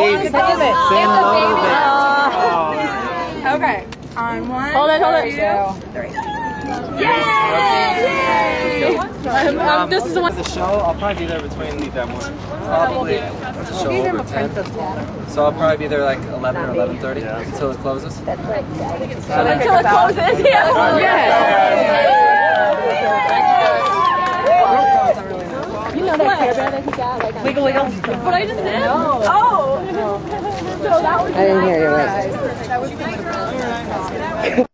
Say hello to. Okay. On one. Hold it, hold it. two, three. Um, um, this is the one. The show, I'll probably be there between probably it's a show over 10. So I'll probably be there like 11 or 11:30 until it closes. Until it closes. Yeah. You know that Care Bear that he got? Like, wiggle, wiggle. What I just did? Oh. I didn't hear you right.